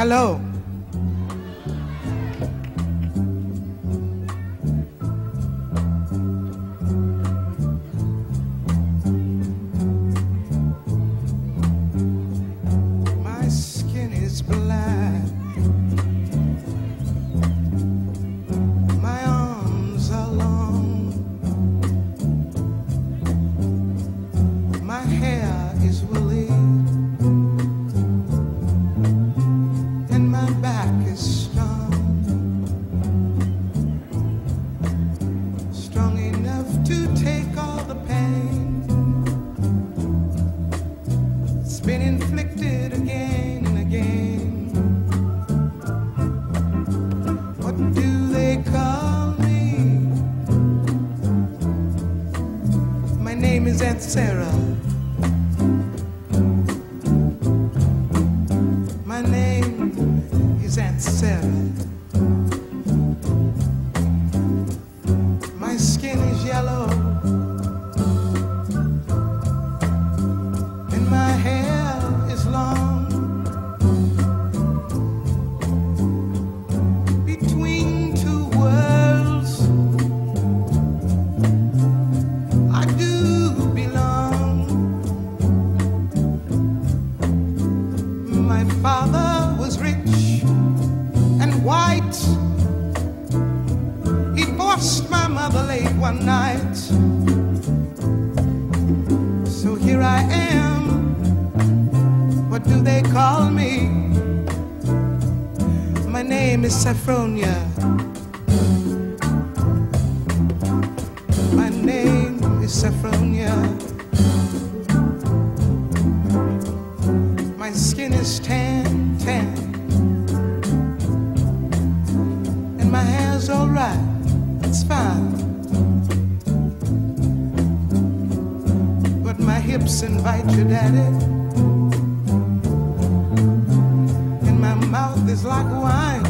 Hello. is Aunt Sarah. My name is Aunt Sarah. one night. So here I am. What do they call me? My name is Saffronia. My name is Saffronia. My skin is tan, tan. And my hair's alright, it's fine. hips invite you, daddy. And my mouth is like wine.